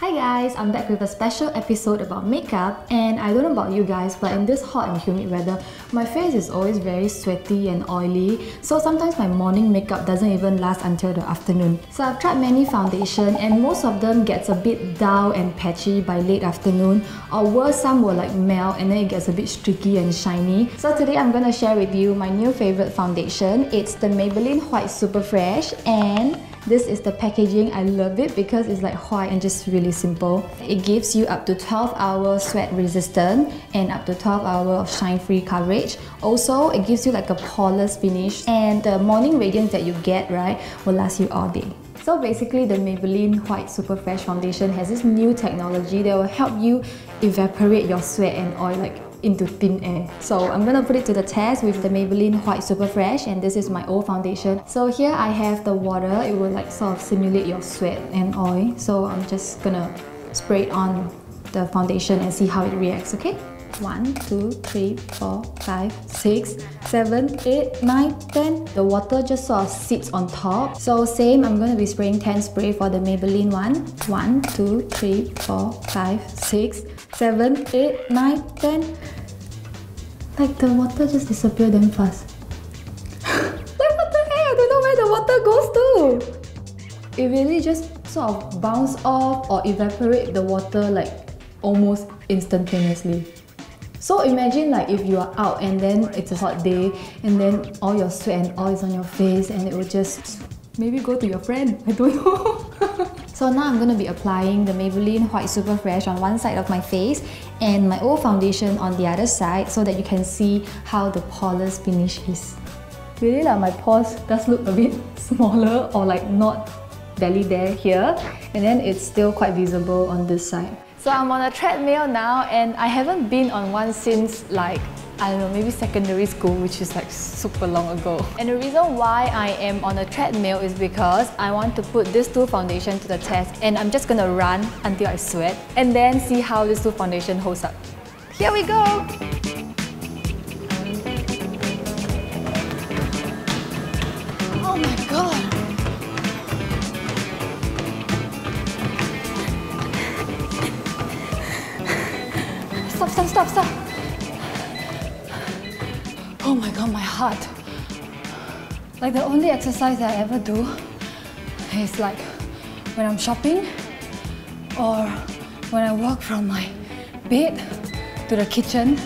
Hi guys, I'm back with a special episode about makeup and I don't know about you guys but in this hot and humid weather my face is always very sweaty and oily so sometimes my morning makeup doesn't even last until the afternoon. So I've tried many foundation and most of them gets a bit dull and patchy by late afternoon or worse some will like melt and then it gets a bit streaky and shiny. So today I'm gonna share with you my new favorite foundation. It's the Maybelline White Super Fresh and this is the packaging. I love it because it's like white and just really simple. It gives you up to 12 hours sweat resistant and up to 12 hours of shine free coverage. Also, it gives you like a poreless finish and the morning radiance that you get, right, will last you all day. So basically the Maybelline White Super Fresh Foundation has this new technology that will help you evaporate your sweat and oil like into thin air. So I'm gonna put it to the test with the Maybelline White Super Fresh and this is my old foundation. So here I have the water, it will like sort of simulate your sweat and oil. So I'm just gonna spray it on the foundation and see how it reacts, okay? 1, 2, 3, 4, 5, 6, 7, 8, 9, 10. The water just sort of sits on top. So same, I'm going to be spraying 10 spray for the Maybelline one. 1, 2, 3, 4, 5, 6, 7, 8, 9, 10. Like the water just disappeared damn fast. like what the heck? I don't know where the water goes to. It really just sort of bounce off or evaporate the water like almost instantaneously. So imagine like if you are out and then it's a hot day and then all your sweat and oil is on your face and it will just maybe go to your friend. I don't know. so now I'm going to be applying the Maybelline White Super Fresh on one side of my face and my old foundation on the other side so that you can see how the poreless finish is. Really like my pores does look a bit smaller or like not belly there here and then it's still quite visible on this side. So I'm on a treadmill now and I haven't been on one since like I don't know, maybe secondary school, which is like super long ago. And the reason why I am on a treadmill is because I want to put this two foundation to the test and I'm just gonna run until I sweat and then see how this two foundation holds up. Here we go! Oh my god! Stop, stop, stop, stop! Oh my god, my heart. Like the only exercise I ever do is like when I'm shopping or when I walk from my bed to the kitchen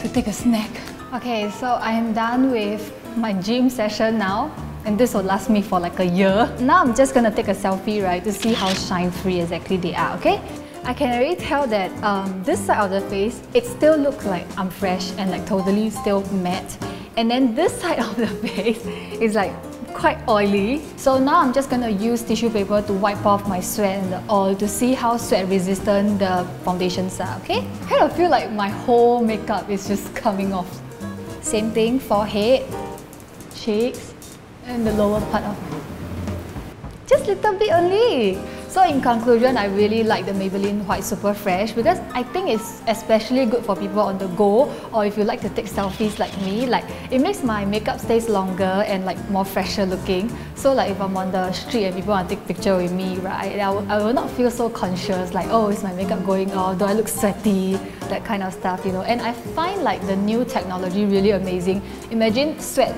to take a snack. Okay, so I am done with my gym session now and this will last me for like a year. Now I'm just gonna take a selfie, right, to see how shine-free exactly they are, okay? I can already tell that um, this side of the face, it still looks like I'm fresh and like totally still matte. And then this side of the face is like quite oily. So now I'm just gonna use tissue paper to wipe off my sweat and the oil to see how sweat resistant the foundations are, okay? I kind of feel like my whole makeup is just coming off. Same thing, forehead, cheeks, and the lower part of my... just little bit only. So in conclusion, I really like the Maybelline White Super Fresh because I think it's especially good for people on the go or if you like to take selfies like me, like it makes my makeup stays longer and like more fresher looking. So like if I'm on the street and people want to take picture with me, right, I will, I will not feel so conscious like, oh, is my makeup going off? Do I look sweaty? That kind of stuff, you know. And I find like the new technology really amazing. Imagine sweat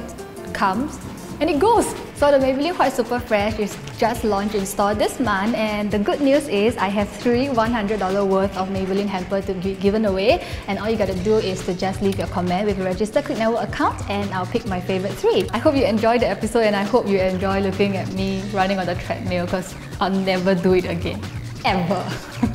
comes and it goes. So the Maybelline White Super Fresh is just launched in store this month and the good news is I have three $100 worth of Maybelline hamper to be given away and all you gotta do is to just leave your comment with a registered Click Network account and I'll pick my favorite three. I hope you enjoyed the episode and I hope you enjoy looking at me running on the treadmill because I'll never do it again. Ever.